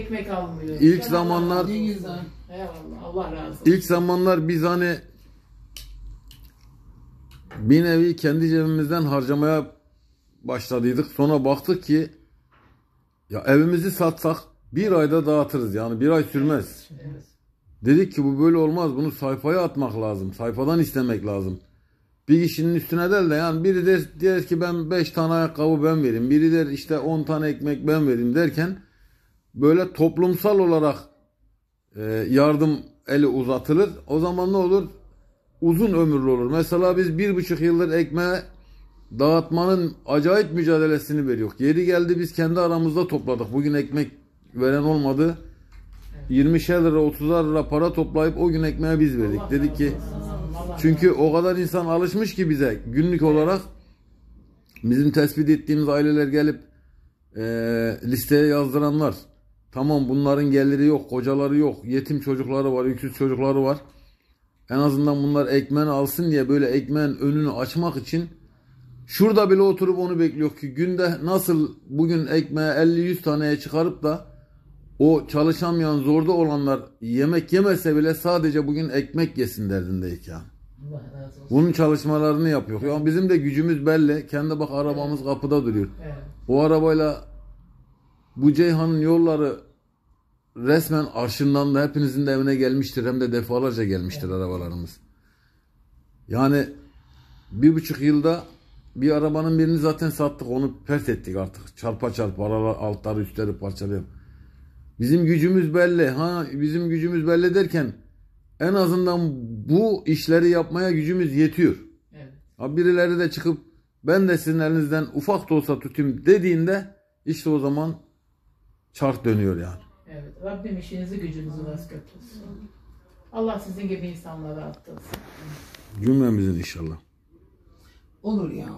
Ekmek almıyor. İlk zamanlar. Eyvallah Allah razı olsun. ilk zamanlar biz hani bir nevi kendi cebimizden harcamaya başladıydık. Sonra baktık ki ya evimizi satsak bir ayda dağıtırız yani bir ay sürmez. Evet. Dedik ki bu böyle olmaz. Bunu sayfaya atmak lazım. Sayfadan istemek lazım. Bir kişinin üstüne değil de yani biri der, der ki ben 5 tane ayakkabı ben vereyim. Biri der işte 10 tane ekmek ben vereyim derken böyle toplumsal olarak e, yardım eli uzatılır. O zaman ne olur? Uzun ömürlü olur. Mesela biz bir buçuk yıldır ekmeği dağıtmanın acayip mücadelesini veriyor. Yeri geldi biz kendi aramızda topladık. Bugün ekmek veren olmadı. 20'şer lira 30'ar lira para toplayıp o gün ekmeği biz verdik. Allah Dedik ki çünkü o kadar insan alışmış ki bize günlük olarak bizim tespit ettiğimiz aileler gelip e, listeye yazdıranlar. Tamam bunların geliri yok, kocaları yok, yetim çocukları var, yüksüz çocukları var. En azından bunlar ekmeğini alsın diye böyle ekmeğin önünü açmak için şurada bile oturup onu bekliyor ki günde nasıl bugün ekmeği 50-100 taneye çıkarıp da o çalışamayan zorda olanlar yemek yemese bile sadece bugün ekmek yesin derdindeyiz yani. Bunun çalışmalarını yapıyor. Ya bizim de gücümüz belli. Kendi bak arabamız kapıda duruyor. Evet. O arabayla bu Ceyhan'ın yolları resmen arşından da hepinizin de evine gelmiştir. Hem de defalarca gelmiştir arabalarımız. Yani bir buçuk yılda bir arabanın birini zaten sattık. Onu pert ettik artık. Çarpa çarpa aralar, altları üstleri parçalıyor. Bizim gücümüz belli. Ha bizim gücümüz belli derken en azından bu işleri yapmaya gücümüz yetiyor. Evet. Ha birileri de çıkıp ben de sizin elinizden ufak da olsa tutayım dediğinde işte o zaman çark dönüyor yani. Evet. Rabbim işinizi gücünüzü rast götürsün. Allah sizin gibi insanları arttırsın. Cümlemizin inşallah. Olur ya.